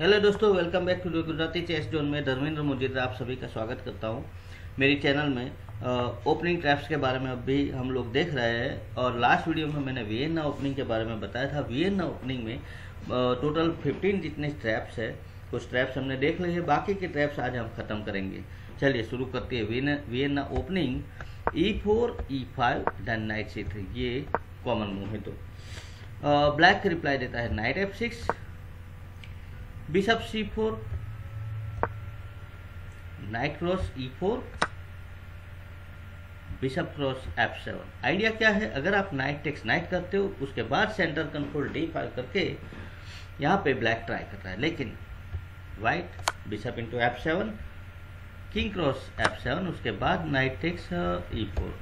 Hello दोस्तों welcome back to Gujarati chess zone में धर्मेंद्र मुजिद आप सभी का स्वागत करता हूँ। मेरी चैनल में ओपनिंग ट्रैप्स के बारे में अभी हम लोग देख रहे हैं और लास्ट वीडियो में मैंने वीएनआ ओपनिंग के बारे में बताया था। वीएनआ ओपनिंग में टोटल 15 जितने ट्रैप्स है, कुछ ट्रैप्स हमने देख लिए बाकी के ट्रैप्स आज हम खत्म करेंगे। चलिए शुरू करते हैं। Vienna opening E four E five then knight C ये कॉमन मूव है तो। ब्लैक रिप्लाई देता है knight F six four knight cross E four bishop cross F seven idea क्या है? अगर आप नाइट टेक्स नाइट करते हो, उसके बाद सेंटर कंट्रोल डी फाइव करके यहाँ पे ब्लैक ट्राई कर रहा है। लेकिन white bishop into F seven king cross F seven उसके बाद नाइट टेक्स ई फोर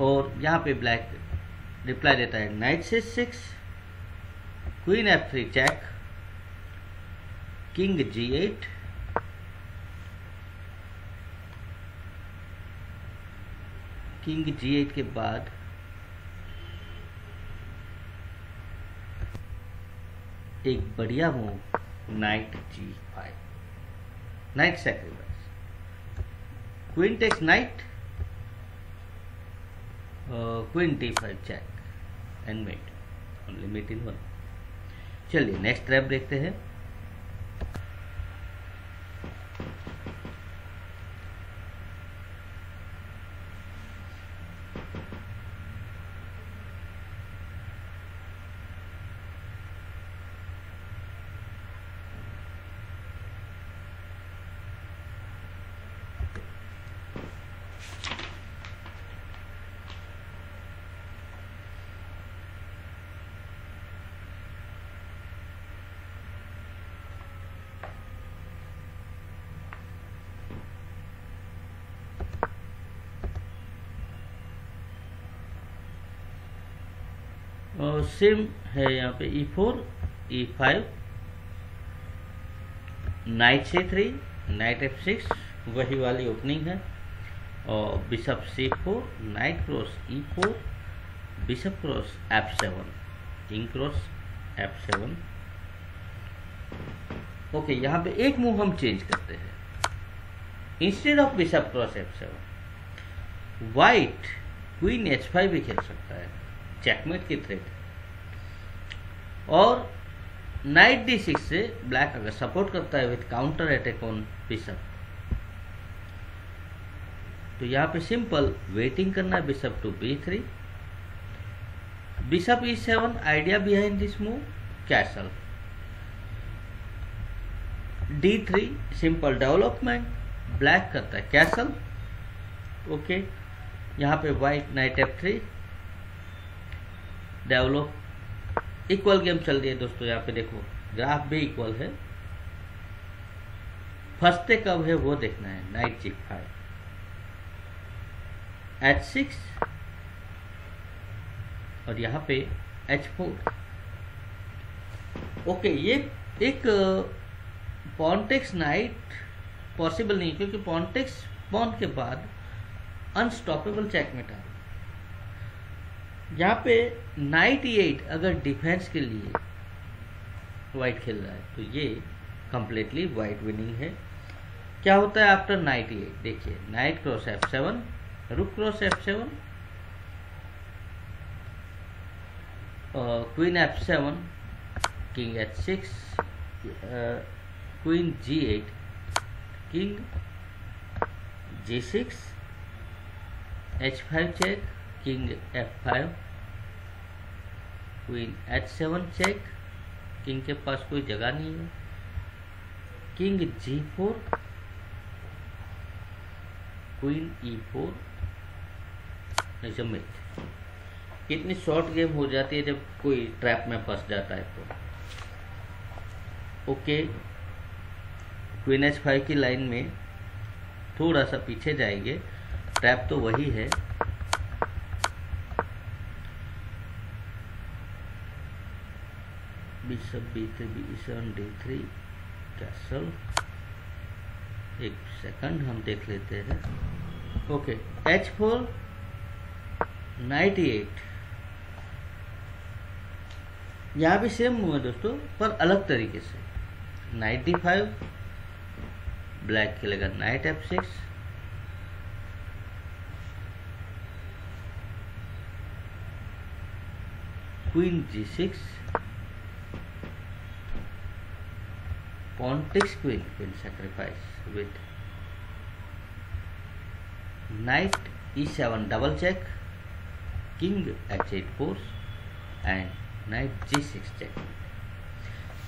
और यहाँ पे ब्लैक रिप्लाई देता है knight C six three check king G eight king G eight के बाद एक बढ़िया move knight G five knight sacrifice queen takes knight queen T five check and mate only mate in one चलिए next trap देखते हैं। और same है यहाँ पे E four E five knight C three knight F six वही वाली opening है। और bishop C four knight cross E four bishop cross f seven king cross f seven okay यहाँ पे एक मूव हम चेंज करते हैं। Instead of bishop cross f seven white queen h five भी खेल सकता है। चेकमेट की थ्रेड और नाइट डी सिक्स से ब्लैक अगर सपोर्ट करता है with counter attack on bishop. तो यहाँ पे सिंपल वेटिंग करना है bishop to b three. Bishop e seven, idea behind this move castle d three, simple development, black करता है कैसल ओके यहाँ पे white knight f three develop equal game चल रही है दोस्तों, यहाँ पे देखो ग्राफ भी इक्वल है। फंसते कब है वो देखना है knight g five h six और यहाँ पे एच फोर ओके ये एक पॉन्टेक्स नाइट पॉसिबल नहीं क्योंकि पॉन्टेक्स पॉन के बाद अनस्टॉपेबल चेक में था यहाँ पे नाइट एट अगर डिफेंस के लिए वाइट खेल रहा है तो ये कंप्लीटली वाइट विनिंग है। क्या होता है आफ्टर नाइट एट देखिए knight cross f seven rook cross f seven queen f seven king h six queen g eight king g six h five check f five queen h seven check king के पास कोई जगह नहीं है। King g four queen e four mate कितनी short game हो जाती है जब कोई ट्रैप में फंस जाता है तो। ओके क्वीन एच फाइव की लाइन में थोड़ा सा पीछे जाएँगे। ट्रैप तो वही है। Bishop b3 b7 d3 castle एक सेकंड हम देख लेते हैं okay h four ninety eight यहाँ भी सेम मूव है दोस्तों पर अलग तरीके से नाइट डी फाइव ब्लैक खेलेगा knight f six queen g six queen queen sacrifice with knight e7 double check king h8 force and knight g6 check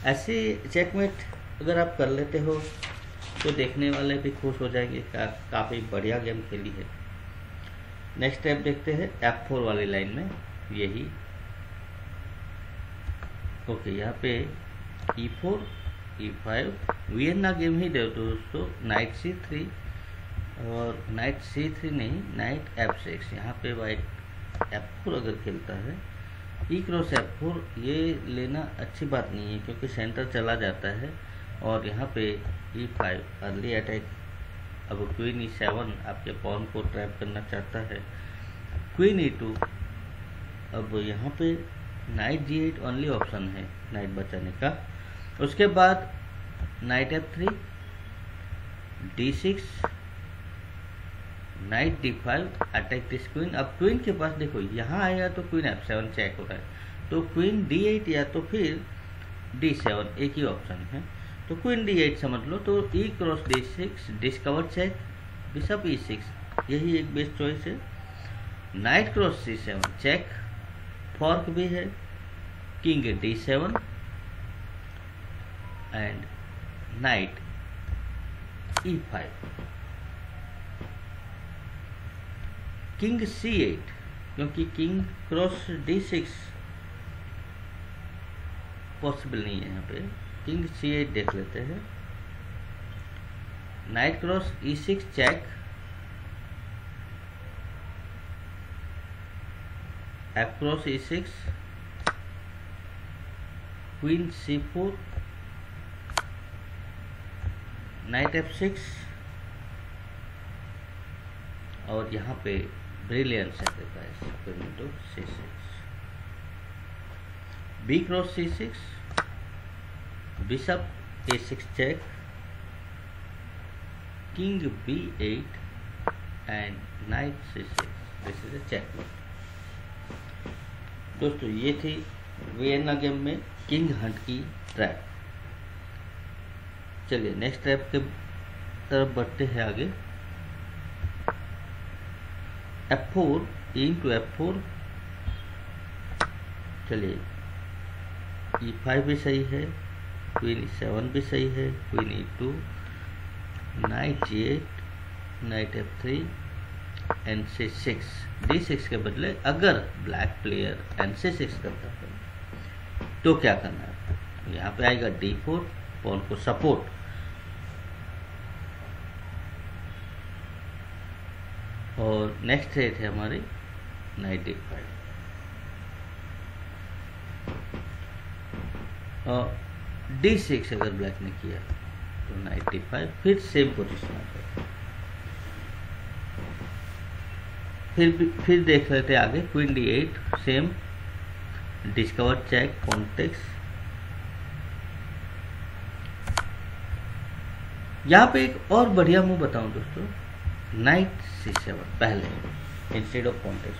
ऐसे चेकमेट अगर आप कर लेते हो तो देखने वाले भी खुश हो जाएँगे का, काफ़ी बढ़िया गेम खेली है नेक्स्ट स्टेप देखते हैं एफ़ फोर वाली लाइन में यही ओके यहाँ पे e four e five Vienna game ही दे दोस्तों नाइट सी थ्री और नाइट सी थ्री नहीं नाइट एफ़ सिक्स यहाँ पे वाइट एफ़ फोर अगर खेलता है ई क्रॉस एफ़ फोर ये लेना अच्छी बात नहीं है, क्योंकि सेंटर चला जाता है। और यहाँ पे ई फाइव अर्ली अटैक अब क्वीन ई सेवन आपके पॉन को ट्रैप करना चाहता है। क्वीन ई टू अब यहाँ पे knight g eight only option है नाइट बचाने का। उसके बाद knight f three d six knight d five attack this queen अब क्वीन के पास देखो, यहाँ आएगा तो क्वीन एफ़ सेवन चेक हो रहा है। तो क्वीन डी एट या तो फिर डी सेवन एक ही ऑप्शन है। तो क्वीन डी एट समझ लो तो e cross d six discover check bishop e six यही एक बेस्ट चॉइस है। Knight cross c seven check fork भी है king d seven and knight e5 king c8 क्योंकि किंग क्रॉस d6 पॉसिबल नहीं है यहाँ पे। किंग c8 देख लेते हैं। Knight cross e6 check f cross e6 queen c4 knight f six, और यहाँ पे brilliant sacrifice to c six b cross c six bishop a six check king b eight and knight c six this is a check दोस्तों, ये थी Vienna game में king hunt की trap चलिए next step के तरफ़ बढ़ते हैं आगे। F four into f four चलिए ई फाइव भी सही है क्वीन ई सेवन भी सही है queen e two knight g eight knight f three n c six d six के बदले अगर black player n c six करता है तो क्या करना है? यहाँ पे आएगा डी फोर को सपोर्ट। और नेक्स्ट रेट है हमारी नाइन्टी फाइव डी सिक्स अगर ब्लैक ने किया तो नाइन्टी फाइव फिर सेम पोजिशन आ फिर फिर देख लेते आगे queen d eight same discover check context यहाँ पे एक और बढ़िया मूव बताऊँ दोस्तों नाइट सी सेवन पहले इंस्टेड ऑफ़ कॉन्टेक्स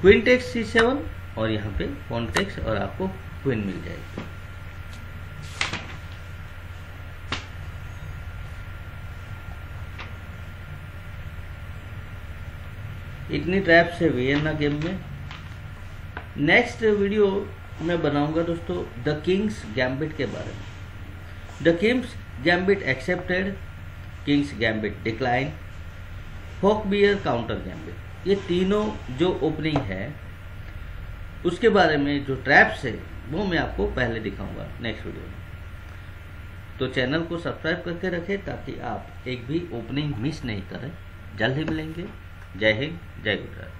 क्वीन टेक्स सी सेवन और यहाँ पे कॉन्टेक्स और आपको क्वीन मिल जाएगी। इतनी ट्रैप से वियना गेम में। नेक्स्ट वीडियो मैं बनाऊँगा दोस्तों द किंग्स गैम्बिट के बारे में। The king's gambit accepted king's gambit decline Falkbeer counter gambit ये तीनों जो ओपनिंग है, उसके बारे में जो ट्रैप्स है, वो मैं आपको पहले दिखाऊँगा नेक्स्ट वीडियो में। तो चैनल को सब्सक्राइब करके रखें ताकि आप एक भी ओपनिंग मिस नहीं करें। जल्द ही मिलेंगे। जय हिंद, जय गुजरात।